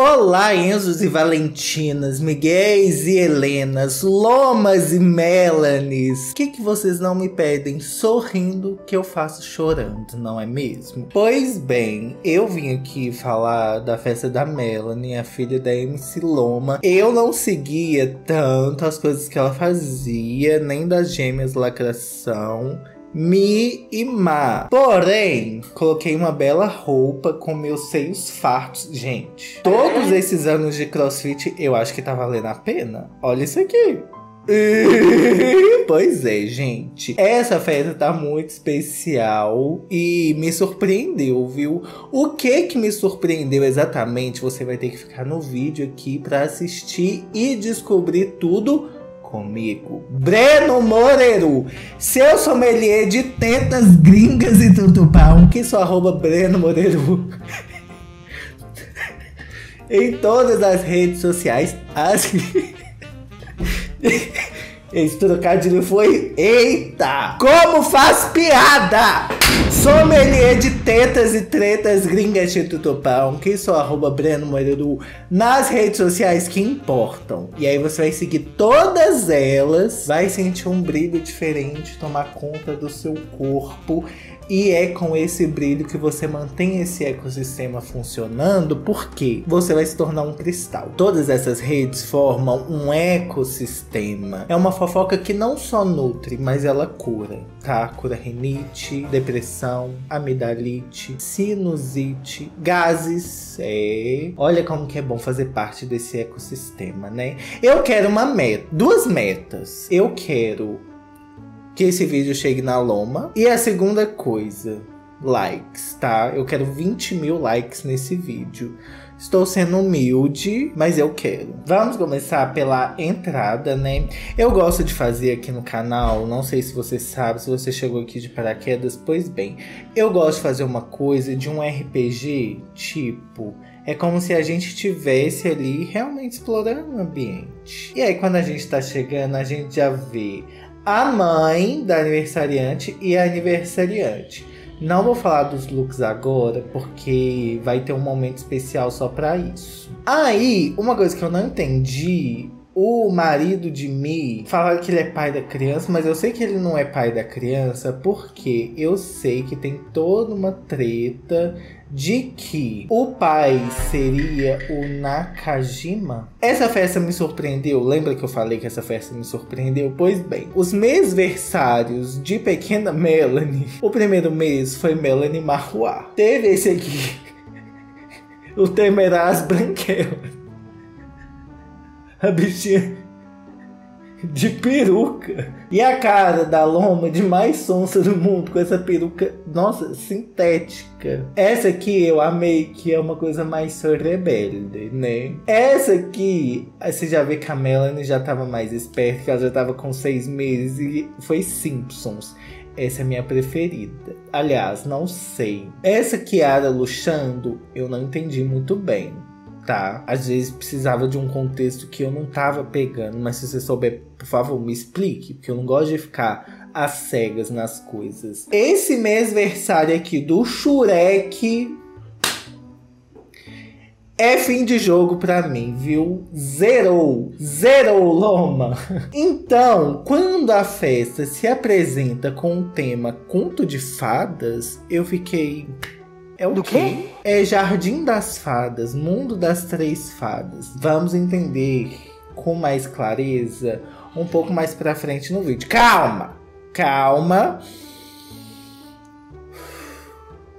Olá, Enzos e Valentinas, Miguéis e Helenas, Lomas e Melanies. O que, que vocês não me pedem sorrindo que eu faço chorando, não é mesmo? Pois bem, eu vim aqui falar da festa da Melanie, a filha da MC Loma. Eu não seguia tanto as coisas que ela fazia, nem das gêmeas lacração. Mi e Ma. Porém, coloquei uma bela roupa com meus seios fartos. Gente, todos esses anos de crossfit eu acho que tá valendo a pena. Olha isso aqui. pois é, gente. Essa festa tá muito especial e me surpreendeu, viu? O que que me surpreendeu exatamente? Você vai ter que ficar no vídeo aqui para assistir e descobrir tudo comigo. Breno Moreiro, seu sommelier de tetas gringas e tudo pão, que só arroba Breno Moreiro. em todas as redes sociais. As... Esse trocadilho foi. Eita! Como faz piada! Sommelier de tetas e tretas gringas de tutupão, que sou arroba Breno Moreiro nas redes sociais que importam. E aí você vai seguir todas elas, vai sentir um brilho diferente, tomar conta do seu corpo e é com esse brilho que você mantém esse ecossistema funcionando, porque você vai se tornar um cristal. Todas essas redes formam um ecossistema. É uma fofoca que não só nutre, mas ela cura, tá? Cura rinite, depressão, amidalite, sinusite, gases. É. Olha como que é bom fazer parte desse ecossistema, né? Eu quero uma meta, duas metas. Eu quero que esse vídeo chegue na loma. E a segunda coisa, likes, tá? Eu quero 20 mil likes nesse vídeo. Estou sendo humilde, mas eu quero. Vamos começar pela entrada, né? Eu gosto de fazer aqui no canal, não sei se você sabe, se você chegou aqui de paraquedas, pois bem, eu gosto de fazer uma coisa de um RPG, tipo, é como se a gente tivesse ali realmente explorando o ambiente. E aí quando a gente tá chegando, a gente já vê a mãe da aniversariante e a aniversariante. Não vou falar dos looks agora, porque vai ter um momento especial só para isso. Aí, uma coisa que eu não entendi o marido de Mi fala que ele é pai da criança, mas eu sei que ele não é pai da criança porque eu sei que tem toda uma treta de que o pai seria o Nakajima. Essa festa me surpreendeu. Lembra que eu falei que essa festa me surpreendeu? Pois bem, os mêsversários de pequena Melanie. O primeiro mês foi Melanie Marroá. Teve esse aqui. o Temerás Branquelas a bichinha de peruca. E a cara da Loma de mais sonsa do mundo com essa peruca, nossa, sintética. Essa aqui eu amei, que é uma coisa mais rebelde, né? Essa aqui, você já vê que a Melanie já tava mais esperta, que ela já tava com seis meses e foi Simpsons. Essa é minha preferida. Aliás, não sei. Essa Kiara luxando, eu não entendi muito bem tá? Às vezes precisava de um contexto que eu não tava pegando, mas se você souber, por favor, me explique, porque eu não gosto de ficar às cegas nas coisas. Esse mêsversário aqui do Shurek é fim de jogo para mim, viu? Zerou, zerou Loma. Então, quando a festa se apresenta com o tema conto de fadas, eu fiquei é o Do quê? quê? É Jardim das Fadas, Mundo das Três Fadas. Vamos entender com mais clareza um pouco mais pra frente no vídeo. Calma! Calma!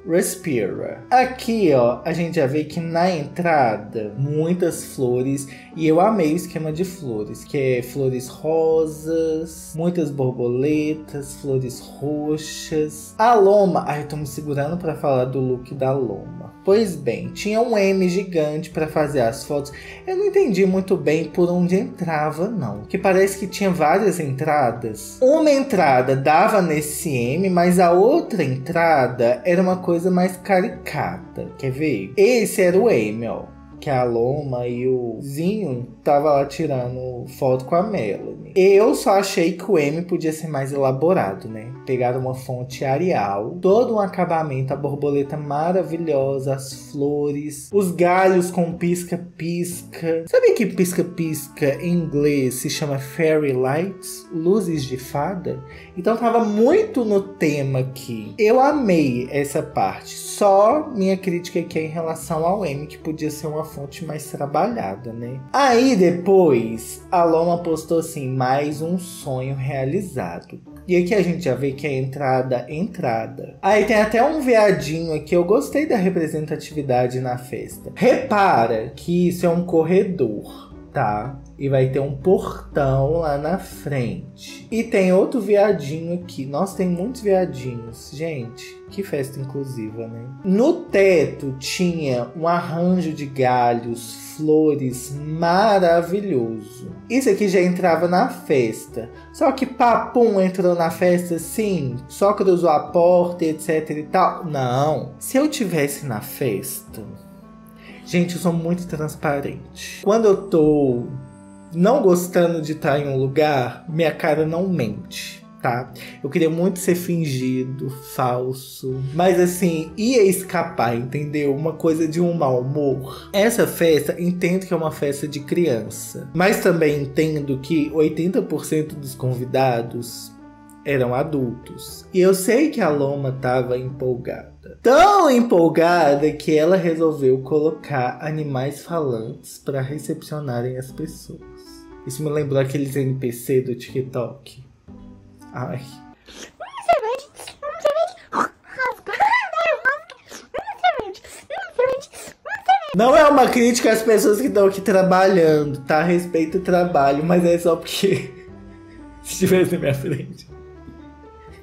Respira. Aqui, ó, a gente já vê que na entrada muitas flores e eu amei o esquema de flores, que é flores rosas, muitas borboletas, flores roxas. A loma, ai, eu tô me segurando para falar do look da loma. Pois bem, tinha um M gigante para fazer as fotos. Eu não entendi muito bem por onde entrava, não. Que parece que tinha várias entradas. Uma entrada dava nesse M, mas a outra entrada era uma coisa mais caricata. Quer ver? Esse era o M, ó. Que a Loma e o Zinho tava lá tirando foto com a Melanie. Eu só achei que o M podia ser mais elaborado, né? Pegaram uma fonte Arial, todo um acabamento, a borboleta maravilhosa, as flores, os galhos com pisca-pisca. Sabe que pisca-pisca em inglês se chama fairy lights? Luzes de fada? Então tava muito no tema aqui. Eu amei essa parte. Só minha crítica aqui é em relação ao M, que podia ser uma fonte mais trabalhada, né? Aí depois a Loma postou assim: mais um sonho realizado. E aqui a gente já vê que é entrada, entrada. Aí tem até um veadinho aqui. Eu gostei da representatividade na festa. Repara que isso é um corredor, tá? E vai ter um portão lá na frente. E tem outro viadinho aqui. Nossa, tem muitos viadinhos. Gente, que festa inclusiva, né? No teto tinha um arranjo de galhos, flores maravilhoso. Isso aqui já entrava na festa. Só que papum entrou na festa assim, só cruzou a porta, etc e tal. Não. Se eu tivesse na festa, Gente, eu sou muito transparente. Quando eu tô não gostando de estar em um lugar, minha cara não mente. Tá? Eu queria muito ser fingido, falso. Mas assim, ia escapar, entendeu? Uma coisa de um mau humor. Essa festa, entendo que é uma festa de criança. Mas também entendo que 80% dos convidados eram adultos. E eu sei que a Loma estava empolgada. Tão empolgada que ela resolveu colocar animais falantes para recepcionarem as pessoas. Isso me lembrou aqueles NPC do TikTok. Ai. Não é uma crítica às pessoas que estão aqui trabalhando, tá? Respeito o trabalho, mas é só porque se estivesse na minha frente.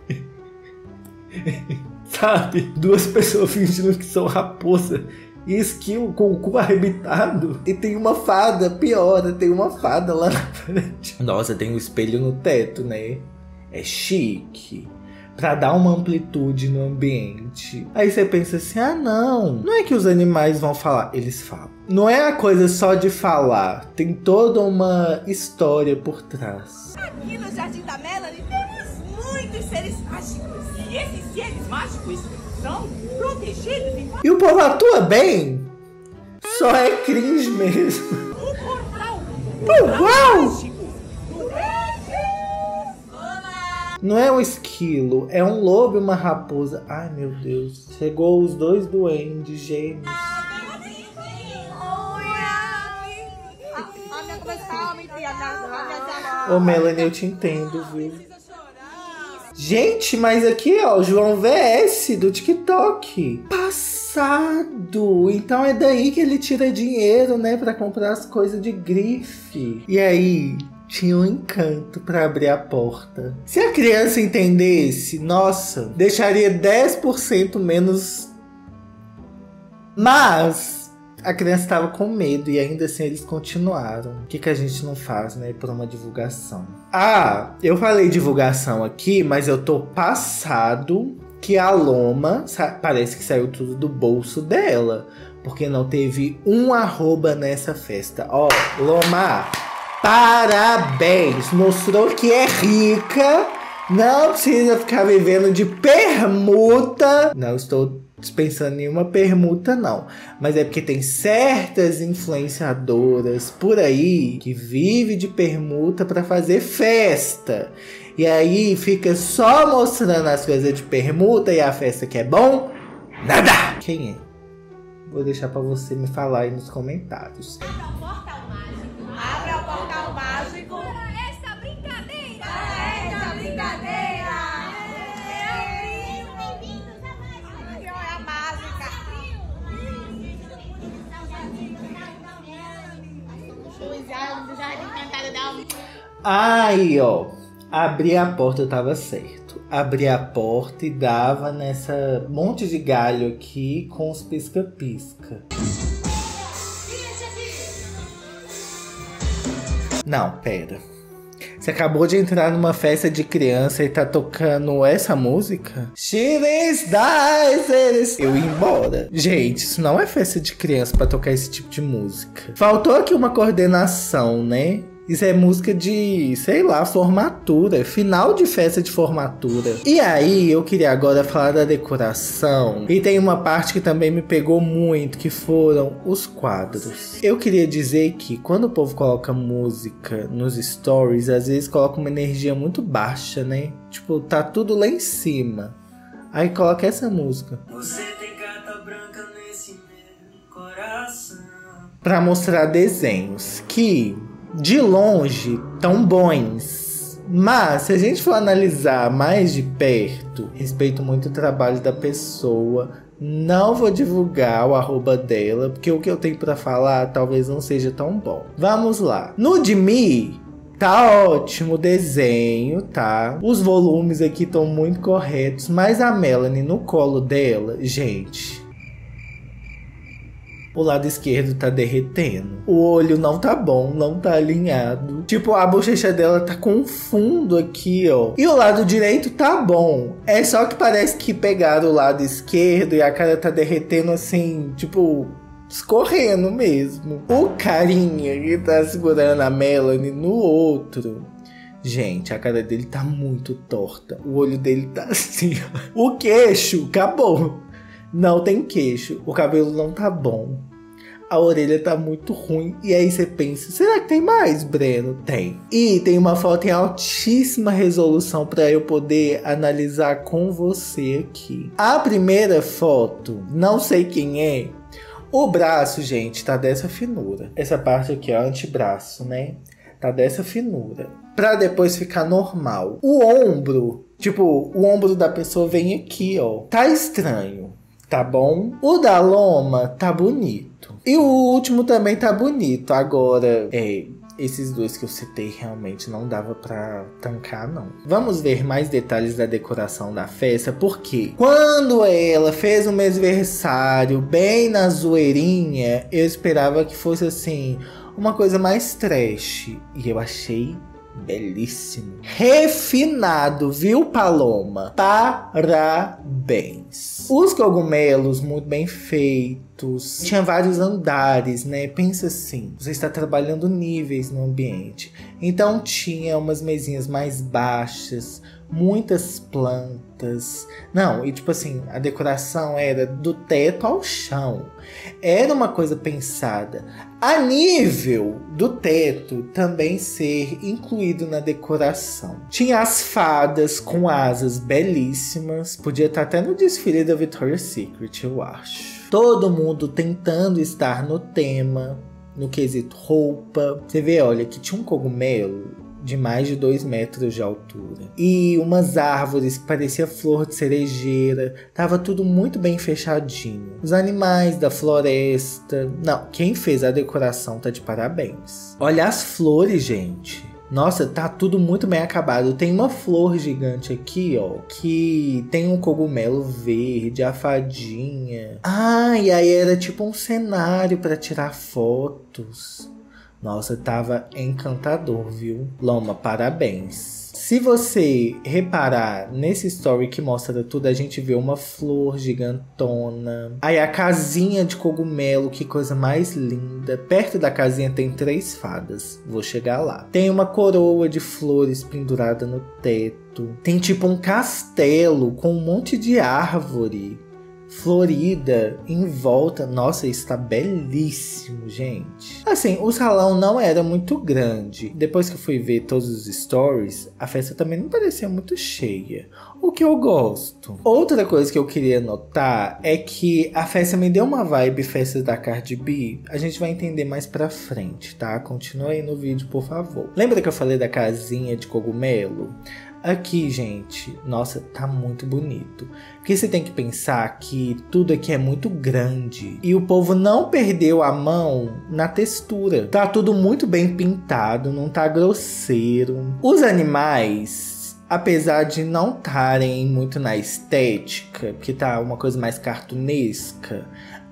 Sabe? Duas pessoas fingindo que são raposa e esquilo com o cu arrebitado. E tem uma fada, pior, tem uma fada lá na frente. Nossa, tem um espelho no teto, né? É chique. Pra dar uma amplitude no ambiente. Aí você pensa assim: ah, não. Não é que os animais vão falar. Eles falam. Não é a coisa só de falar. Tem toda uma história por trás. Aqui no Jardim da Melanie temos muitos seres mágicos. E esses seres mágicos são protegidos em... E o povo atua bem? Só é cringe mesmo. O portal. Uau! Não é um esquilo, é um lobo e uma raposa. Ai meu Deus. Chegou os dois duendes gêmeos. Ô Melanie, eu te entendo, viu? Gente, mas aqui, ó, João VS do TikTok. Passado. Então é daí que ele tira dinheiro, né, para comprar as coisas de grife. E aí, tinha um encanto para abrir a porta. Se a criança entendesse, nossa, deixaria 10% menos. Mas a criança estava com medo e ainda assim eles continuaram. O que, que a gente não faz, né, por uma divulgação? Ah, eu falei divulgação aqui, mas eu tô passado que a Loma parece que saiu tudo do bolso dela, porque não teve um arroba nessa festa. Ó, Loma, parabéns! Mostrou que é rica. Não precisa ficar vivendo de permuta. Não estou dispensando nenhuma permuta, não. Mas é porque tem certas influenciadoras por aí que vive de permuta para fazer festa. E aí fica só mostrando as coisas de permuta e a festa que é bom, nada! Quem é? Vou deixar para você me falar aí nos comentários. Aí, ó. Abri a porta, eu tava certo. Abri a porta e dava nessa monte de galho aqui com os pisca-pisca. Não, pera. Você acabou de entrar numa festa de criança e tá tocando essa música? Chines dies, eu ia embora. Gente, isso não é festa de criança para tocar esse tipo de música. Faltou aqui uma coordenação, né? Isso é música de, sei lá, formatura, final de festa de formatura. E aí, eu queria agora falar da decoração. E tem uma parte que também me pegou muito, que foram os quadros. Eu queria dizer que quando o povo coloca música nos stories, às vezes coloca uma energia muito baixa, né? Tipo, tá tudo lá em cima. Aí coloca essa música. Você tem carta branca nesse meu coração. Pra mostrar desenhos que de longe tão bons. Mas se a gente for analisar mais de perto, respeito muito o trabalho da pessoa. Não vou divulgar o arroba dela, porque o que eu tenho para falar talvez não seja tão bom. Vamos lá. No de Mi, Tá ótimo o desenho, tá? Os volumes aqui estão muito corretos, mas a Melanie no colo dela, gente, o lado esquerdo tá derretendo. O olho não tá bom, não tá alinhado. Tipo, a bochecha dela tá com fundo aqui, ó. E o lado direito tá bom. É só que parece que pegaram o lado esquerdo e a cara tá derretendo assim, tipo, escorrendo mesmo. O carinha que tá segurando a Melanie no outro. Gente, a cara dele tá muito torta. O olho dele tá assim. Ó. O queixo acabou. Não tem queixo. O cabelo não tá bom a orelha tá muito ruim. E aí você pensa, será que tem mais, Breno? Tem. E tem uma foto em altíssima resolução para eu poder analisar com você aqui. A primeira foto, não sei quem é. O braço, gente, tá dessa finura. Essa parte aqui, ó, antebraço, né? Tá dessa finura. Pra depois ficar normal. O ombro, tipo, o ombro da pessoa vem aqui, ó. Tá estranho, tá bom? O da loma tá bonito. E o último também tá bonito. Agora, é, esses dois que eu citei realmente não dava para tancar, não. Vamos ver mais detalhes da decoração da festa, porque quando ela fez o um aniversário bem na zoeirinha, eu esperava que fosse assim, uma coisa mais trash. E eu achei belíssimo. Refinado, viu, Paloma? Parabéns. Os cogumelos muito bem feitos. Tinha vários andares, né? Pensa assim, você está trabalhando níveis no ambiente. Então tinha umas mesinhas mais baixas, muitas plantas. Não, e tipo assim, a decoração era do teto ao chão. Era uma coisa pensada a nível do teto também ser incluído na decoração. Tinha as fadas com asas belíssimas, podia estar até no desfile da Victoria's Secret, eu acho. Todo mundo tentando estar no tema, no quesito roupa. Você vê, olha, que tinha um cogumelo de mais de 2 metros de altura. E umas árvores que parecia flor de cerejeira. Tava tudo muito bem fechadinho. Os animais da floresta. Não, quem fez a decoração tá de parabéns. Olha as flores, gente. Nossa, tá tudo muito bem acabado. Tem uma flor gigante aqui, ó, que tem um cogumelo verde, a fadinha. Ah, e aí era tipo um cenário para tirar fotos. Nossa, tava encantador, viu? Loma, parabéns. Se você reparar nesse story que mostra tudo, a gente vê uma flor gigantona. Aí a casinha de cogumelo, que coisa mais linda. Perto da casinha tem três fadas. Vou chegar lá. Tem uma coroa de flores pendurada no teto. Tem tipo um castelo com um monte de árvore florida em volta. Nossa, está belíssimo, gente. Assim, o salão não era muito grande. Depois que eu fui ver todos os stories, a festa também não parecia muito cheia. O que eu gosto. Outra coisa que eu queria notar é que a festa me deu uma vibe festas da Cardi B. A gente vai entender mais pra frente, tá? Continua aí no vídeo, por favor. Lembra que eu falei da casinha de cogumelo? Aqui, gente, nossa, tá muito bonito. Porque você tem que pensar que tudo aqui é muito grande e o povo não perdeu a mão na textura. Tá tudo muito bem pintado, não tá grosseiro. Os animais, apesar de não estarem muito na estética, que tá uma coisa mais cartunesca,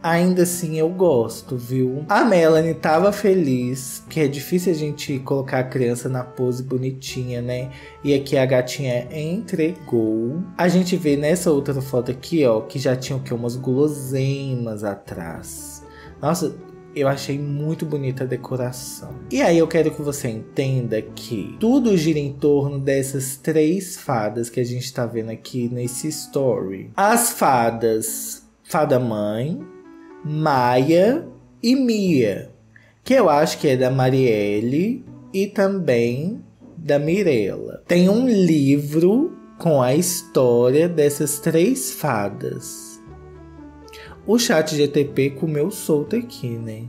ainda assim eu gosto, viu? A Melanie tava feliz, que é difícil a gente colocar a criança na pose bonitinha, né? E aqui a gatinha entregou. A gente vê nessa outra foto aqui, ó, que já tinha o que? Umas guloseimas atrás. Nossa, eu achei muito bonita a decoração. E aí eu quero que você entenda que tudo gira em torno dessas três fadas que a gente tá vendo aqui nesse story. As fadas, fada mãe, Maia e Mia, que eu acho que é da Marielle e também da Mirella. Tem um livro com a história dessas três fadas. O chat GTP comeu solto aqui, né?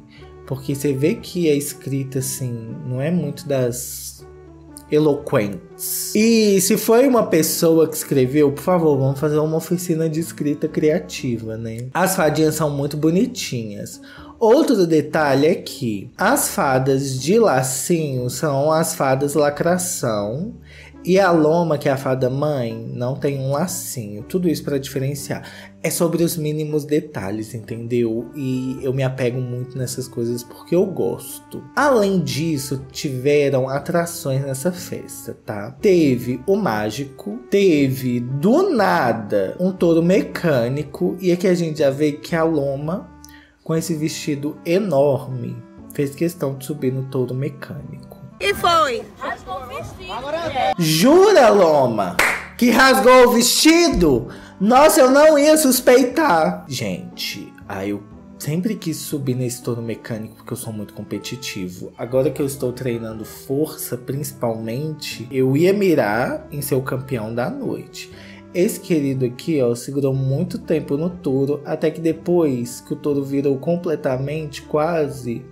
Porque você vê que a escrita, assim, não é muito das eloquentes. E se foi uma pessoa que escreveu, por favor, vamos fazer uma oficina de escrita criativa, né? As fadinhas são muito bonitinhas. Outro detalhe é que as fadas de lacinho são as fadas lacração e a Loma, que é a fada mãe, não tem um lacinho. Tudo isso para diferenciar. É sobre os mínimos detalhes, entendeu? E eu me apego muito nessas coisas porque eu gosto. Além disso, tiveram atrações nessa festa, tá? Teve o mágico, teve do nada um touro mecânico, e aqui a gente já vê que a Loma, com esse vestido enorme, fez questão de subir no touro mecânico. E foi. Jura, Loma? Que rasgou o vestido? Nossa, eu não ia suspeitar. Gente, aí eu sempre quis subir nesse touro mecânico porque eu sou muito competitivo. Agora que eu estou treinando força, principalmente, eu ia mirar em ser o campeão da noite. Esse querido aqui, ó, segurou muito tempo no touro, até que depois que o touro virou completamente, quase,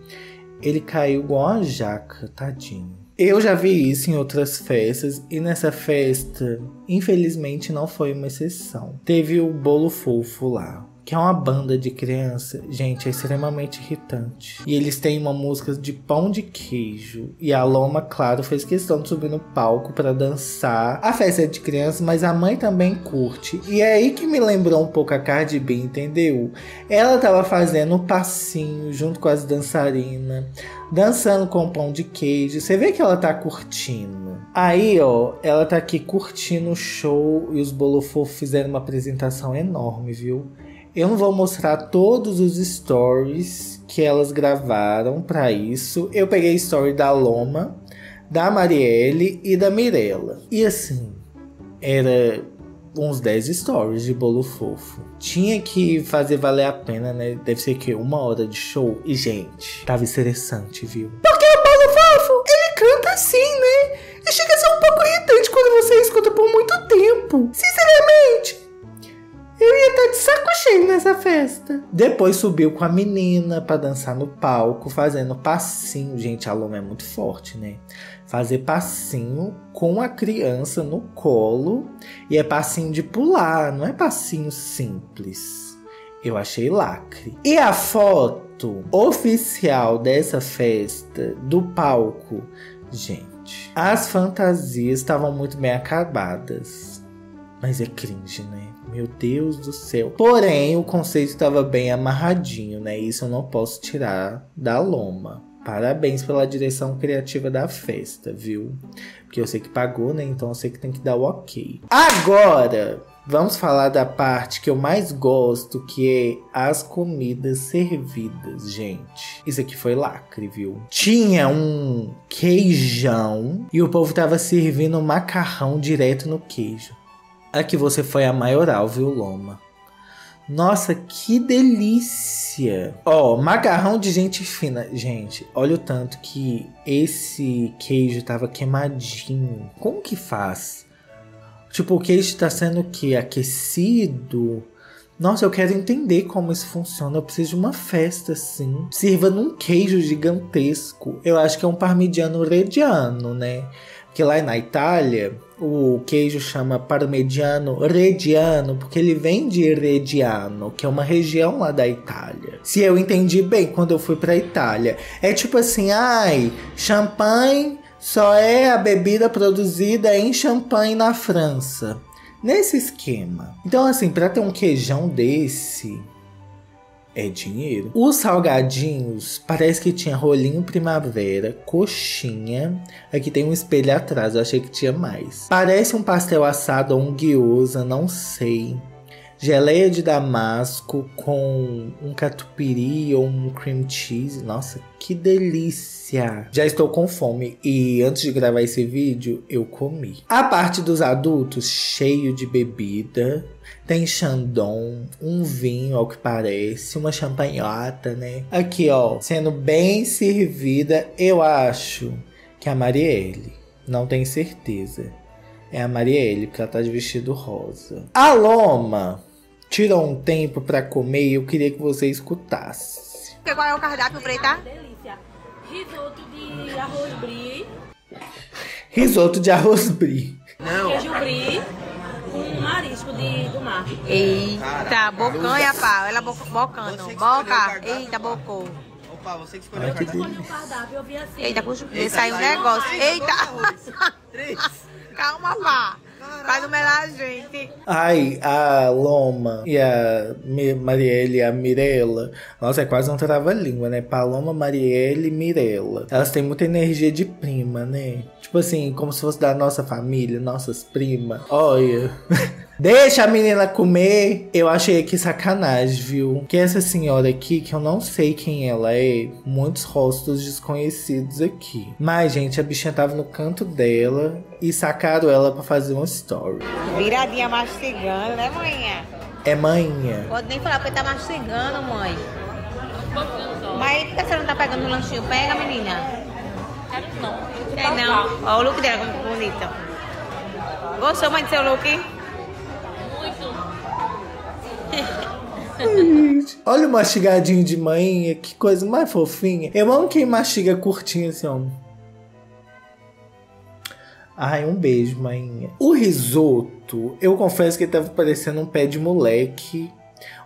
ele caiu igual uma jaca, tadinho. Eu já vi isso em outras festas e nessa festa, infelizmente, não foi uma exceção. Teve o bolo fofo lá, que é uma banda de criança, gente, é extremamente irritante. E eles têm uma música de pão de queijo. E a Loma, claro, fez questão de subir no palco para dançar. A festa é de criança, mas a mãe também curte. E é aí que me lembrou um pouco a Cardi B, entendeu? Ela tava fazendo um passinho junto com as dançarinas, dançando com pão de queijo. Você vê que ela tá curtindo. Aí, ó, ela tá aqui curtindo o show e os Bolofofos fizeram uma apresentação enorme, viu? Eu não vou mostrar todos os stories que elas gravaram para isso. Eu peguei story da Loma, da Marielle e da Mirella. E assim, era uns 10 stories de bolo fofo. Tinha que fazer valer a pena, né? Deve ser que uma hora de show. E, gente, tava interessante, viu? Porque o bolo fofo, ele canta assim, né? E chega a ser um pouco irritante quando você escuta por muito tempo. Sinceramente, de saco cheio nessa festa. Depois subiu com a menina pra dançar no palco, fazendo passinho. Gente, a Loma é muito forte, né? Fazer passinho com a criança no colo. E é passinho de pular, não é passinho simples. Eu achei lacre. E a foto oficial dessa festa, do palco, gente, as fantasias estavam muito bem acabadas. Mas é cringe, né? Meu Deus do céu. Porém, o conceito estava bem amarradinho, né? Isso eu não posso tirar da loma. Parabéns pela direção criativa da festa, viu? Porque eu sei que pagou, né? Então eu sei que tem que dar o ok. Agora, vamos falar da parte que eu mais gosto, que é as comidas servidas, gente. Isso aqui foi lacre, viu? Tinha um queijão e o povo tava servindo macarrão direto no queijo. Aqui você foi a maioral, viu, Loma? Nossa, que delícia! Ó, oh, macarrão de gente fina. Gente, olha o tanto que esse queijo tava queimadinho. Como que faz? Tipo, o queijo tá sendo o quê? Aquecido? Nossa, eu quero entender como isso funciona. Eu preciso de uma festa assim. Sirva num queijo gigantesco. Eu acho que é um parmigiano reggiano, né? Que lá na Itália o queijo chama parmigiano reggiano porque ele vem de Reggiano, que é uma região lá da Itália. Se eu entendi bem quando eu fui para Itália, é tipo assim, ai, champanhe só é a bebida produzida em Champagne na França. Nesse esquema. Então assim, para ter um queijão desse, é dinheiro. Os salgadinhos, parece que tinha rolinho primavera, coxinha. Aqui tem um espelho atrás, eu achei que tinha mais. Parece um pastel assado ou um guiosa, não sei. Geleia de damasco com um catupiry ou um cream cheese. Nossa, que delícia! Já estou com fome e antes de gravar esse vídeo, eu comi. A parte dos adultos, cheio de bebida. Tem chandon, um vinho ao que parece, uma champanhota, né? Aqui, ó, sendo bem servida, eu acho que é a Marielle. Não tenho certeza. É a Marielle, porque ela tá de vestido rosa. A Loma tirou um tempo para comer e eu queria que você escutasse. Qual é o cardápio, Preta? Delícia. Risoto de arroz brie, Risoto de arroz brie. queijo brie, com marisco de, do mar. Eita, bocanha, pá. Ela bo bocando. Boca. Eita, bocou. Opa, você que escolheu Eu o cardápio. escolhi o cardápio, eu vi assim. Eita, Saiu um negócio. Eita. Três. Calma, pá. Vai numerar a gente. Ai, a Loma e a Mi- Marielle e a Mirella. Nossa, é quase um trava-língua, né? Paloma, Marielle e Mirella. Elas têm muita energia de prima, né? Tipo assim, como se fosse da nossa família, nossas primas. Olha. Deixa a menina comer. Eu achei aqui sacanagem, viu? Que essa senhora aqui, que eu não sei quem ela é, muitos rostos desconhecidos aqui. Mas, gente, a bichinha tava no canto dela e sacaram ela pra fazer um story. Viradinha mastigando, né, manhã? É manhã. Pode nem falar porque tá mastigando, mãe. Mas por que você não tá pegando o lanchinho? Pega, menina. Quero não. Quer não? Ó o look dela, como bonita. Gostou, mãe, do seu look? Olha o mastigadinho de manhã, que coisa mais fofinha. Eu amo quem mastiga curtinho assim, ó. Ai, um beijo, manhã. O risoto, eu confesso que tava parecendo um pé de moleque.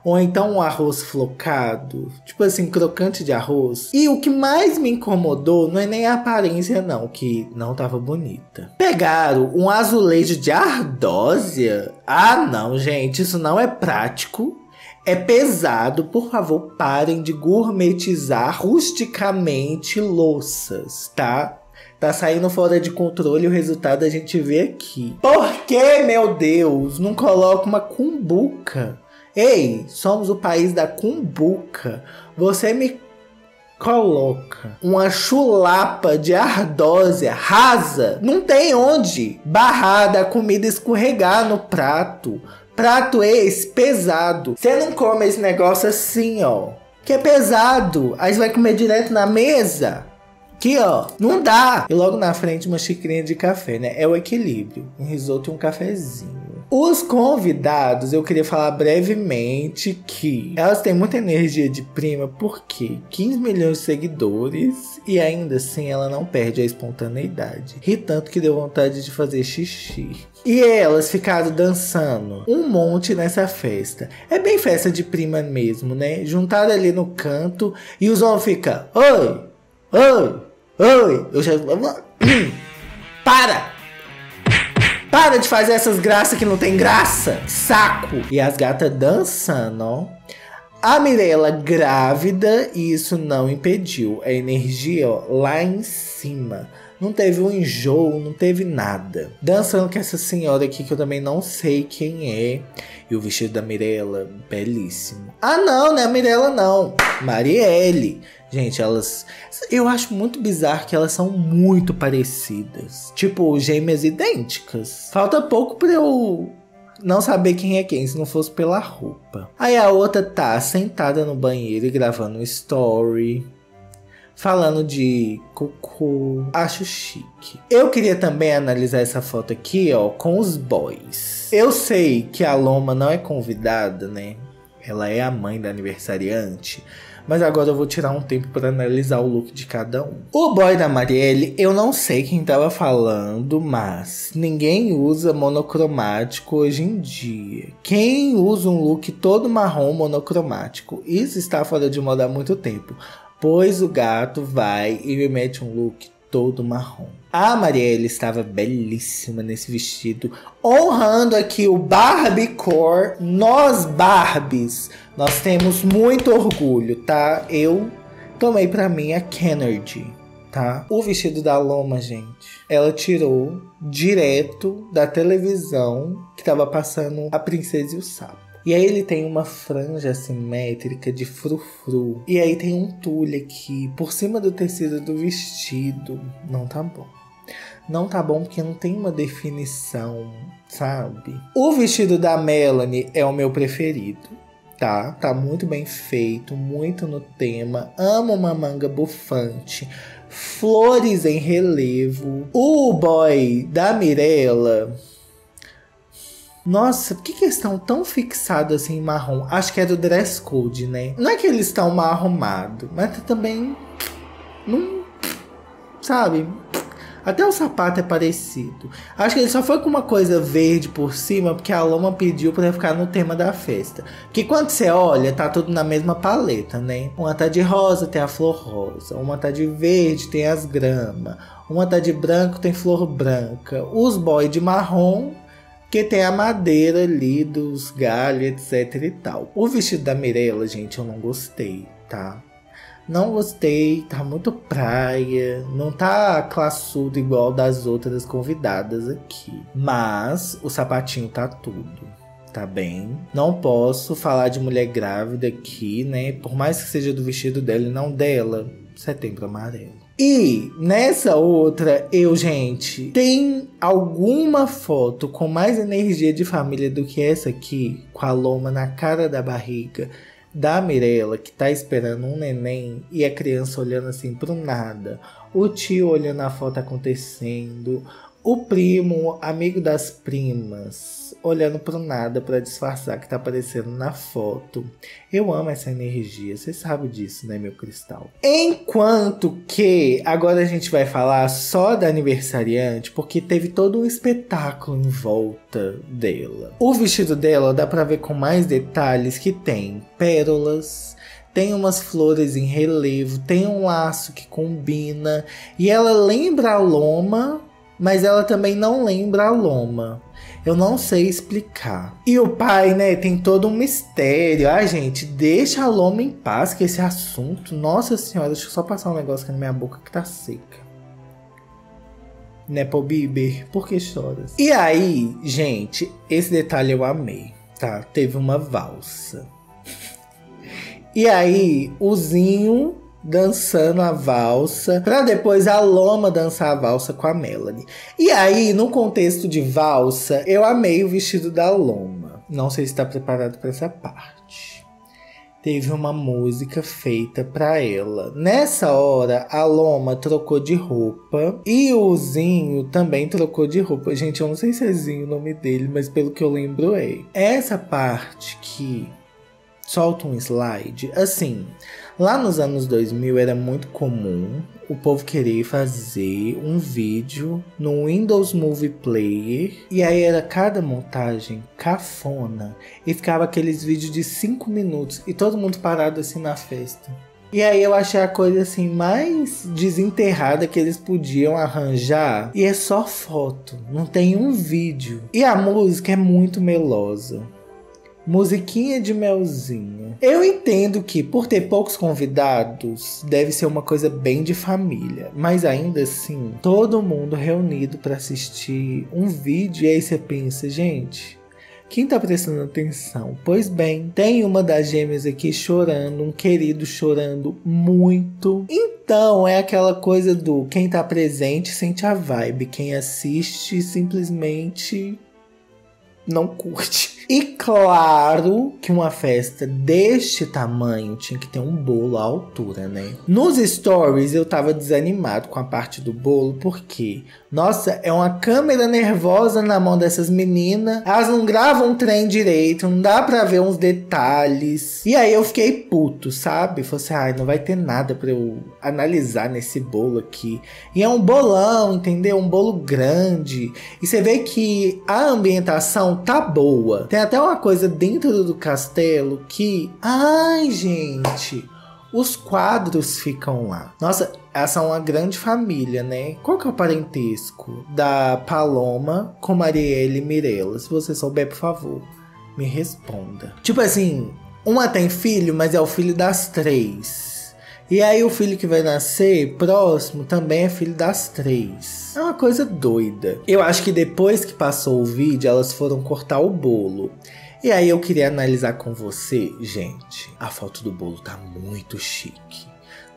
Ou então um arroz flocado. Tipo assim, crocante de arroz. E o que mais me incomodou não é nem a aparência, não, que não tava bonita. Pegaram um azulejo de ardósia. Ah, não, gente, isso não é prático. É pesado, por favor, parem de gourmetizar rusticamente louças, tá? Tá saindo fora de controle o resultado a gente vê aqui. Por que, meu Deus, não coloca uma cumbuca? Ei, somos o país da cumbuca. Você me coloca uma chulapa de ardósia rasa. Não tem onde barrar da comida escorregar no prato. Prato esse pesado. Você não come esse negócio assim, ó. Que é pesado. Aí você vai comer direto na mesa. Aqui, ó. Não dá. E logo na frente uma xicrinha de café, né? É o equilíbrio. Um risoto e um cafezinho. Os convidados, eu queria falar brevemente que elas têm muita energia de prima porque 15 milhões de seguidores e ainda assim ela não perde a espontaneidade. Ri tanto que deu vontade de fazer xixi. E elas ficaram dançando um monte nessa festa. É bem festa de prima mesmo, né? Juntaram ali no canto e os homens ficam: Oi, oi, oi. Eu já. Para! Para de fazer essas graças que não tem graça. Saco. E as gatas dançando. A Mirella grávida e isso não impediu. A energia, ó, lá em cima. Não teve um enjoo, não teve nada. Dançando com essa senhora aqui que eu também não sei quem é. E o vestido da Mirella, belíssimo. Ah, não, não é a Mirella, não. Marielle. Gente, elas. Eu acho muito bizarro que elas são muito parecidas. Tipo, gêmeas idênticas. Falta pouco pra eu não saber quem é quem, se não fosse pela roupa. Aí a outra tá sentada no banheiro e gravando um story. Falando de cocô. Acho chique. Eu queria também analisar essa foto aqui, ó, com os boys. Eu sei que a Loma não é convidada, né? Ela é a mãe da aniversariante. Mas agora eu vou tirar um tempo para analisar o look de cada um. O boy da Marielle, eu não sei quem tava falando, mas ninguém usa monocromático hoje em dia. Quem usa um look todo marrom monocromático? Isso está fora de moda há muito tempo. Pois o gato vai e me mete um look todo marrom. A Marielle estava belíssima nesse vestido, honrando aqui o Barbiecore. Nós Barbies, nós temos muito orgulho, tá? Eu tomei para mim a Kennedy, tá? O vestido da Loma, gente, ela tirou direto da televisão que tava passando A Princesa e o Sapo. E aí ele tem uma franja simétrica de frufru. E aí tem um tule aqui por cima do tecido do vestido. Não tá bom. Não tá bom porque não tem uma definição, sabe? O vestido da Melanie é o meu preferido tá? Tá muito bem feito, muito no tema. Amo uma manga bufante, flores em relevo. O boy da Mirella. Nossa, por que, que eles estão tão fixados assim em marrom? Acho que é do dress code, né? Não é que eles estão mal arrumados, mas também. Não. Sabe? Até o sapato é parecido. Acho que ele só foi com uma coisa verde por cima, porque a Loma pediu para ficar no tema da festa. Que quando você olha, tá tudo na mesma paleta, né? Uma tá de rosa, tem a flor rosa. Uma tá de verde, tem as gramas. Uma tá de branco, tem flor branca. Os boy de marrom, que tem a madeira ali dos galhos, etc e tal. O vestido da Mirella, gente, eu não gostei, tá? Não gostei, tá muito praia, não tá classudo igual das outras convidadas aqui. Mas o sapatinho tá tudo, tá bem? Não posso falar de mulher grávida aqui, né? Por mais que seja do vestido dela e não dela. Setembro amarelo. E nessa outra, eu, gente, tem alguma foto com mais energia de família do que essa aqui, com a loma na cara da barriga da Mirella, que tá esperando um neném e a criança olhando assim pro nada, o tio olhando a foto acontecendo, o primo, amigo das primas, olhando pro nada para disfarçar que tá aparecendo na foto. Eu amo essa energia, você sabe disso, né, meu cristal? Enquanto que agora a gente vai falar só da aniversariante, porque teve todo um espetáculo em volta dela. O vestido dela dá para ver com mais detalhes que tem pérolas, tem umas flores em relevo, tem um laço que combina e ela lembra a loma mas ela também não lembra a Loma. Eu não sei explicar. E o pai, né, tem todo um mistério. Ai, gente, deixa a Loma em paz que esse assunto. Nossa senhora, deixa eu só passar um negócio aqui na minha boca que tá seca. Nepo Bieber, por que choras? E aí, gente, esse detalhe eu amei, tá? Teve uma valsa. E aí, o Zinho dançando a valsa, para depois a Loma dançar a valsa com a Melanie. E aí, no contexto de valsa, eu amei o vestido da Loma. Não sei se está preparado para essa parte. Teve uma música feita para ela. Nessa hora, a Loma trocou de roupa e o Zinho também trocou de roupa. Gente, eu não sei se é Zinho o nome dele, mas pelo que eu lembro é. Essa parte que solta um slide, assim, Lá nos anos 2000 era muito comum o povo querer fazer um vídeo no Windows Movie Player e aí era cada montagem cafona e ficava aqueles vídeos de 5 minutos e todo mundo parado assim na festa. E aí eu achei a coisa assim mais desenterrada que eles podiam arranjar. E é só foto, não tem um vídeo. E a música é muito melosa. Musiquinha de melzinho. Eu entendo que, por ter poucos convidados, deve ser uma coisa bem de família. Mas ainda assim, todo mundo reunido para assistir um vídeo. E aí você pensa, gente, quem tá prestando atenção? Pois bem, tem uma das gêmeas aqui chorando, um querido chorando muito. Então é aquela coisa do quem tá presente sente a vibe, quem assiste simplesmente não curte. E claro que uma festa deste tamanho tinha que ter um bolo à altura, né? Nos stories eu tava desanimado com a parte do bolo, porque, nossa, é uma câmera nervosa na mão dessas meninas. Elas não gravam o trem direito, não dá pra ver uns detalhes. E aí eu fiquei puto, sabe? Falei assim, ai, não vai ter nada pra eu analisar nesse bolo aqui. E é um bolão, entendeu? Um bolo grande. E você vê que a ambientação tá boa. Tem até uma coisa dentro do castelo que. Ai, gente! Os quadros ficam lá. Nossa, elas são uma grande família, né? Qual que é o parentesco da Paloma com Marielle e Mirella? Se você souber, por favor, me responda. Tipo assim, uma tem filho, mas é o filho das três. E aí o filho que vai nascer próximo também é filho das três. É uma coisa doida. Eu acho que depois que passou o vídeo, elas foram cortar o bolo. E aí eu queria analisar com você, gente. A foto do bolo tá muito chique.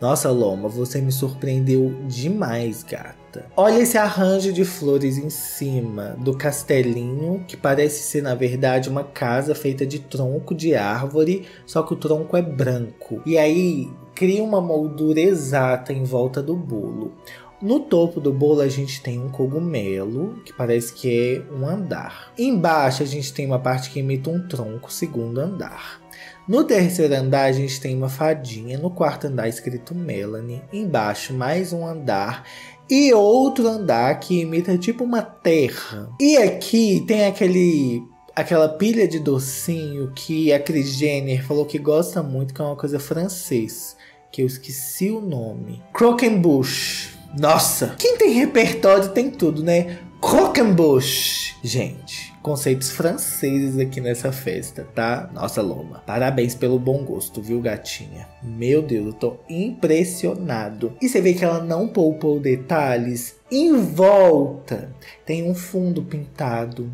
Nossa, Loma, você me surpreendeu demais, gata. Olha esse arranjo de flores em cima do castelinho, que parece ser, na verdade, uma casa feita de tronco de árvore, só que o tronco é branco. E aí cria uma moldura exata em volta do bolo. No topo do bolo a gente tem um cogumelo, que parece que é um andar. Embaixo a gente tem uma parte que imita um tronco, segundo andar. No terceiro andar a gente tem uma fadinha, no quarto andar escrito Melanie, embaixo mais um andar e outro andar que imita tipo uma terra. E aqui tem aquele aquela pilha de docinho que a Cris Jenner falou que gosta muito, que é uma coisa francês, que eu esqueci o nome. Croquembouche. Nossa, quem tem repertório tem tudo, né? Croquembouche. Gente, conceitos franceses aqui nessa festa, tá? Nossa, Loma. Parabéns pelo bom gosto, viu, gatinha? Meu Deus, eu tô impressionado. E você vê que ela não poupou detalhes em volta. Tem um fundo pintado.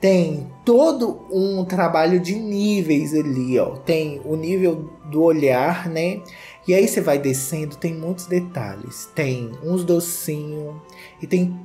Tem todo um trabalho de níveis ali, ó. Tem o nível do olhar, né? E aí você vai descendo, tem muitos detalhes. Tem uns docinhos e tem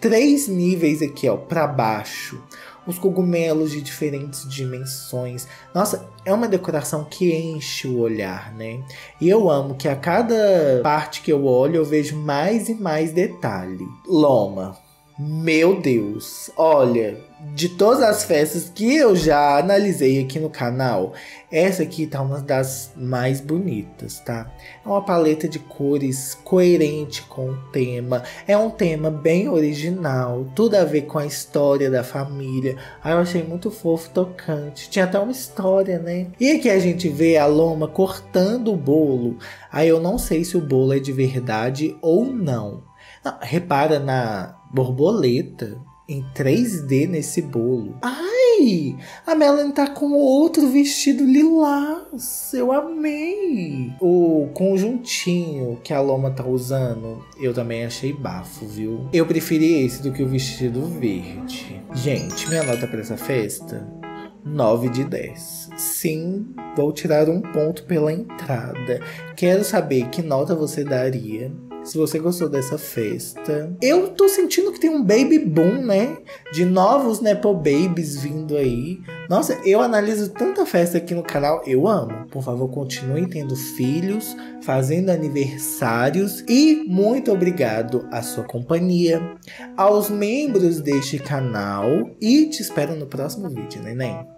três níveis aqui, ó, para baixo. Os cogumelos de diferentes dimensões. Nossa, é uma decoração que enche o olhar, né? E eu amo que a cada parte que eu olho eu vejo mais e mais detalhe. Loma, meu Deus, olha, de todas as festas que eu já analisei aqui no canal, essa aqui tá uma das mais bonitas, tá? É uma paleta de cores coerente com o tema, é um tema bem original, tudo a ver com a história da família. Aí eu achei muito fofo, tocante, tinha até uma história, né? E aqui a gente vê a Loma cortando o bolo. Aí eu não sei se o bolo é de verdade ou não. não repara na borboleta em 3D nesse bolo. Ai, a Melanie tá com outro vestido lilás. Eu amei. O conjuntinho que a Loma tá usando, eu também achei bafo, viu? Eu preferi esse do que o vestido verde. Gente, minha nota para essa festa 9 de 10. Sim, vou tirar um ponto pela entrada. Quero saber que nota você daria se você gostou dessa festa. Eu tô sentindo que tem um baby boom, né? De novos Nepo Babies vindo aí. Nossa, eu analiso tanta festa aqui no canal, eu amo. Por favor, continue tendo filhos, fazendo aniversários e muito obrigado à sua companhia, aos membros deste canal e te espero no próximo vídeo, neném.